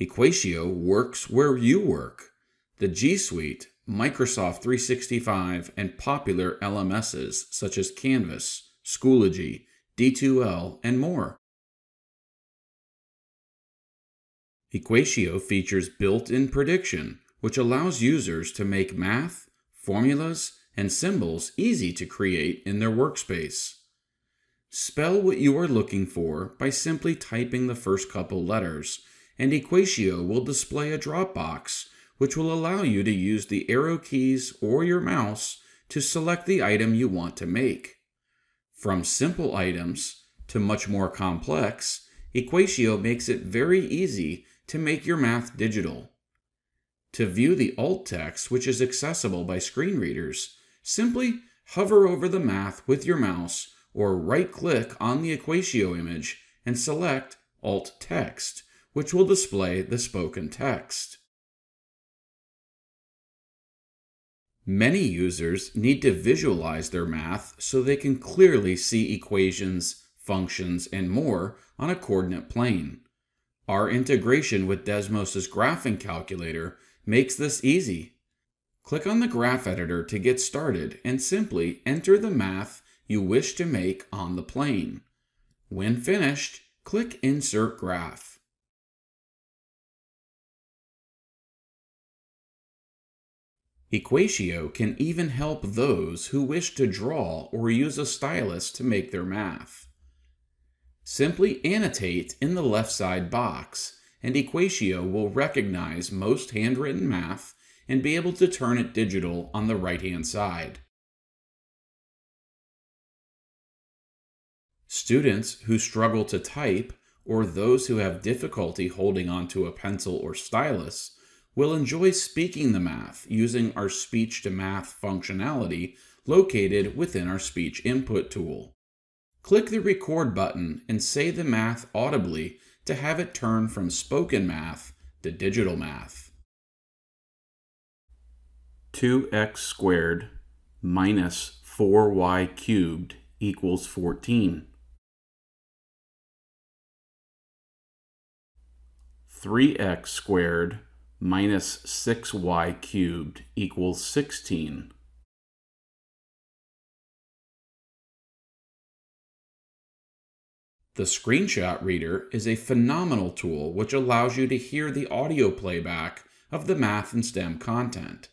Equatio works where you work. The G Suite, Microsoft 365, and popular LMSs such as Canvas, Schoology, D2L, and more. Equatio features built-in prediction, which allows users to make math, formulas, and symbols easy to create in their workspace. Spell what you are looking for by simply typing the first couple letters, and Equatio will display a drop box which will allow you to use the arrow keys or your mouse to select the item you want to make. From simple items to much more complex, Equatio makes it very easy to make your math digital. To view the alt text, which is accessible by screen readers, simply hover over the math with your mouse or right-click on the Equatio image and select Alt Text, which will display the spoken text. Many users need to visualize their math so they can clearly see equations, functions, and more on a coordinate plane. Our integration with Desmos' graphing calculator makes this easy. Click on the graph editor to get started and simply enter the math you wish to make on the plane. When finished, click Insert Graph. Equatio can even help those who wish to draw or use a stylus to make their math. Simply annotate in the left side box, and Equatio will recognize most handwritten math and be able to turn it digital on the right-hand side. Students who struggle to type or those who have difficulty holding onto a pencil or stylus will enjoy speaking the math using our speech to math functionality located within our speech input tool. Click the record button and say the math audibly to have it turn from spoken math to digital math. 2x squared minus 4y cubed equals 14. 3x squared minus 6y cubed equals 16. The Screenshot Reader is a phenomenal tool which allows you to hear the audio playback of the math and STEM content.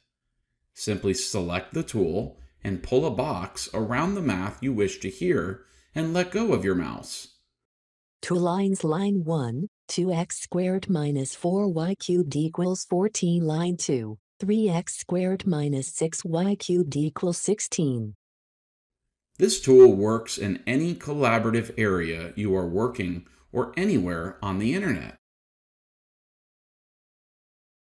Simply select the tool and pull a box around the math you wish to hear and let go of your mouse. Two lines line 1, 2x squared minus 4y cubed equals 14 line 2, 3x squared minus 6y cubed equals 16. This tool works in any collaborative area you are working or anywhere on the internet.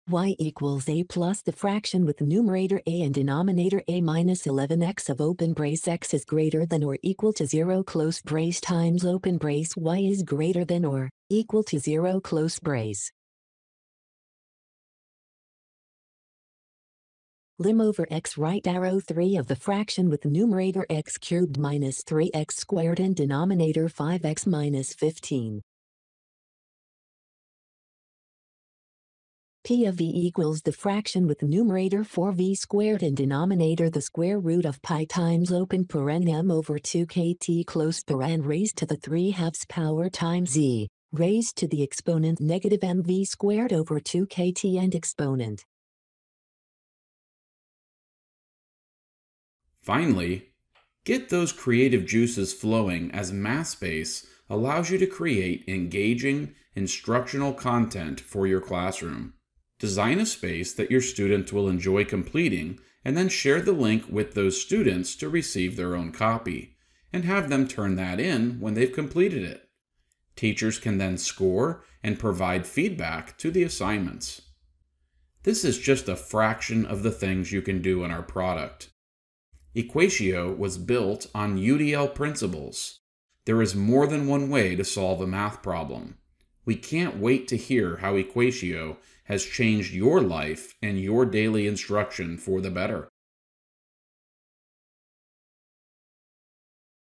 Y equals a plus the fraction with numerator a and denominator a minus 11x of open brace x is greater than or equal to 0 close brace times open brace y is greater than or equal to 0 close brace. lim over x right arrow 3 of the fraction with numerator x cubed minus 3x squared and denominator 5x minus 15. P of v equals the fraction with numerator 4v squared and denominator the square root of pi times open paren m over 2 kt close paren raised to the 3 halves power times z raised to the exponent negative mv squared over 2 kt and exponent. Finally, get those creative juices flowing as MathSpace allows you to create engaging instructional content for your classroom. Design a space that your students will enjoy completing and then share the link with those students to receive their own copy and have them turn that in when they've completed it. Teachers can then score and provide feedback to the assignments. This is just a fraction of the things you can do in our product. Equatio was built on UDL principles. There is more than one way to solve a math problem. We can't wait to hear how Equatio has changed your life and your daily instruction for the better.